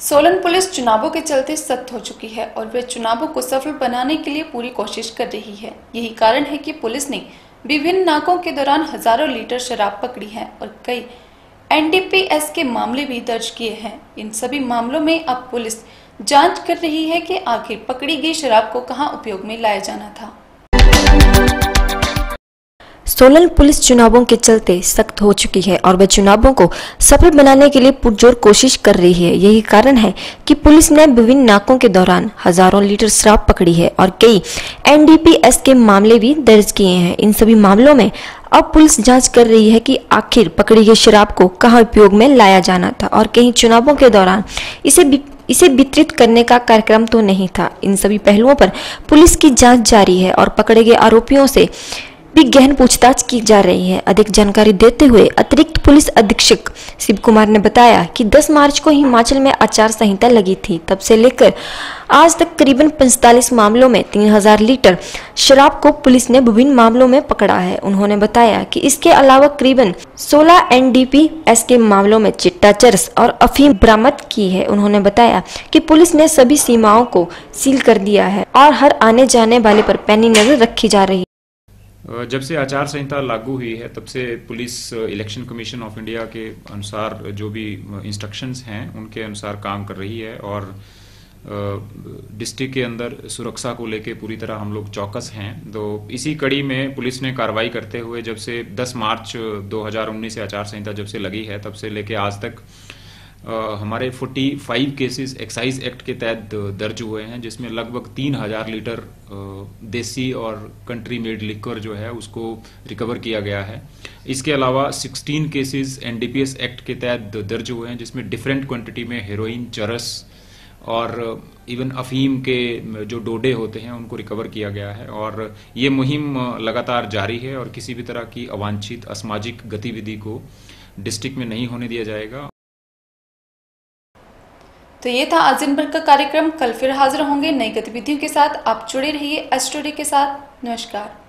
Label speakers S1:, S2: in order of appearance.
S1: Solan police चुनावों के चलते सख्त हो चुकी है और वे चुनावों को सफल बनाने के लिए पूरी कोशिश कर रही है। यही कारण है कि पुलिस ने विभिन्न नाकों के दौरान हज़ारों लीटर शराब पकड़ी है और कई एनडीपीएस के मामले भी दर्ज किए हैं। इन सभी मामलों में अब पुलिस जाँच कर रही है कि आखिर पकड़ी गई शराब को कहाँ उपयोग में लाया जाना था।
S2: सोलन पुलिस चुनावों के चलते सख्त हो चुकी है और वह चुनावों को सफल बनाने के लिए पुरजोर कोशिश कर रही है। यही कारण है कि पुलिस ने विभिन्न नाकों के दौरान हज़ारों लीटर शराब पकड़ी है और कई एनडीपीएस के मामले भी दर्ज किए हैं। इन सभी मामलों में अब पुलिस जाँच कर रही है कि आखिर पकड़ी गई शराब को कहाँ उपयोग में लाया जाना था और कहीं चुनावों के दौरान इसे इसे वितरित करने का कार्यक्रम तो नहीं था। इन सभी पहलुओं पर पुलिस की जाँच जारी है और पकड़े गए आरोपियों से भी गहन पूछताछ की जा रही है। अधिक जानकारी देते हुए अतिरिक्त पुलिस अधीक्षक शिव कुमार ने बताया कि 10 मार्च को हिमाचल में आचार संहिता लगी थी। तब से लेकर आज तक करीबन 45 मामलों में 3000 लीटर शराब को पुलिस ने विभिन्न मामलों में पकड़ा है। उन्होंने बताया कि इसके अलावा करीबन 16 एनडीपीएस के मामलों में चिट्टा चरस और अफीम बरामद की है। उन्होंने बताया कि पुलिस ने सभी सीमाओं को सील कर दिया है और हर आने जाने वाले पर पैनी नज़र रखी जा रही
S3: जब से आचार संहिता लागू हुई है, तब से police election commission of India के अनुसार जो भी इंस्ट्रक्शंस हैं, उनके अनुसार काम कर रही है और डिस्ट्रिक्ट के अंदर सुरक्षा को लेके पूरी तरह हम लोग चौकस हैं। तो इसी कड़ी में पुलिस ने कार्रवाई करते हुए जब से 10 मार्च 2019 से आचार संहिता जब से लगी है, तब से लेके आज तक हमारे 45 केसेस एक्साइज एक्ट के तहत दर्ज हुए हैं, जिसमें लगभग तीन हज़ार लीटर देसी और कंट्री मेड लिक्वर जो है, उसको रिकवर किया गया है। इसके अलावा 16 केसेस एनडीपीएस एक्ट के तहत दर्ज हुए हैं, जिसमें डिफरेंट क्वांटिटी में हेरोइन चरस और इवन अफीम के जो डोडे होते हैं, उनको रिकवर किया गया है। और ये मुहिम लगातार जारी है और किसी भी तरह की अवांछित, असामाजिक गतिविधि को डिस्ट्रिक्ट में नहीं होने दिया जाएगा।
S1: तो ये था आज दिन भर का कार्यक्रम। कल फिर हाजिर होंगे नई गतिविधियों के साथ। आप जुड़े रहिए एस्टोरी के साथ। नमस्कार।